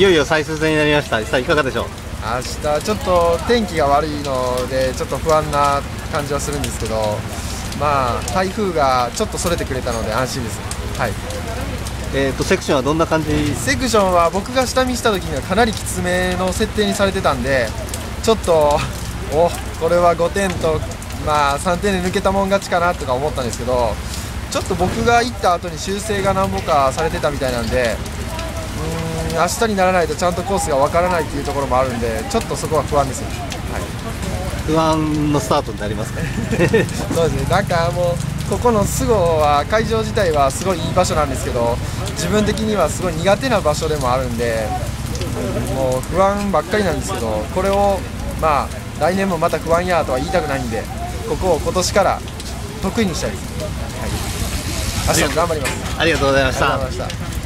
いよいよ最終戦になりました。さあいかがでしょう？明日ちょっと天気が悪いのでちょっと不安な感じはするんですけどまあ台風がちょっとそれてくれたので安心です。はい。えーとセクションはどんな感じ？セクションは僕が下見した時にはかなりきつめの設定にされてたんでちょっと おこれは5点とまあ3点で抜けたもん勝ちかなとか思ったんですけどちょっと僕が行った後に修正が何ぼかされてたみたいなんでうーん明日にならないとちゃんとコースがわからないっていうところもあるんでちょっとそこは不安ですよ、はい、不安のスタートになりますかそうですね。なんかもうここの菅生は会場自体はすごいいい場所なんですけど自分的にはすごい苦手な場所でもあるんでもう不安ばっかりなんですけどこれをまあ来年もまた不安やとは言いたくないんでここを今年から得意にしたいです、はい、明日も頑張ります。ありがとうございました